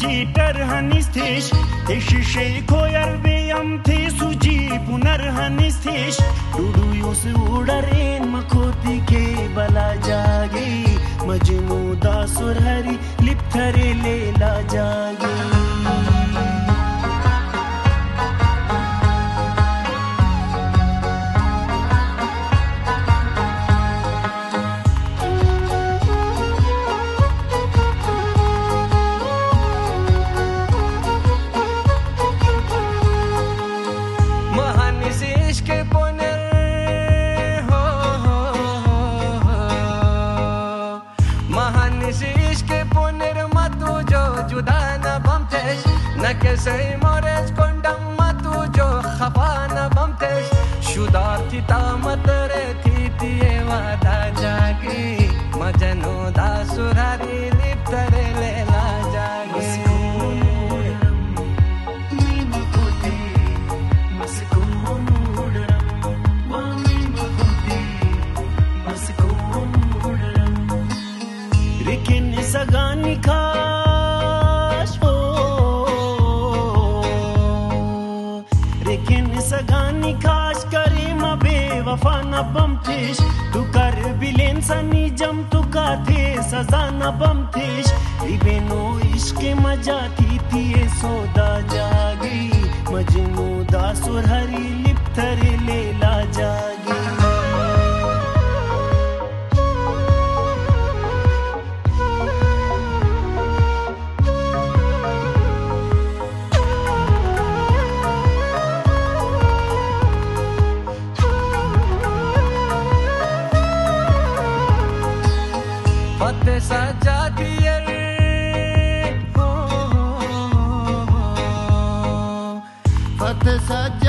jitarhanisthesh Teshishe koyarveyam the suji punarhanisthesh Dudu yus udaren makoti ke bala jage Majnu da surhari lipthare lela jage Sei mores condamma tu jo khafana bamtesh shudar thi tamatare thi tiye vada jagi majanu da surari liptare lela jagi Kha सगानी खास करे म बेवफा न बमथिश तू कर villain Sunny जम, तू का थे सजा न बमथिश इबेनो इश्क मज़ा थी थी सोदा जागी। मजनू दासुर हरी लिप्थर लेला फतेह सज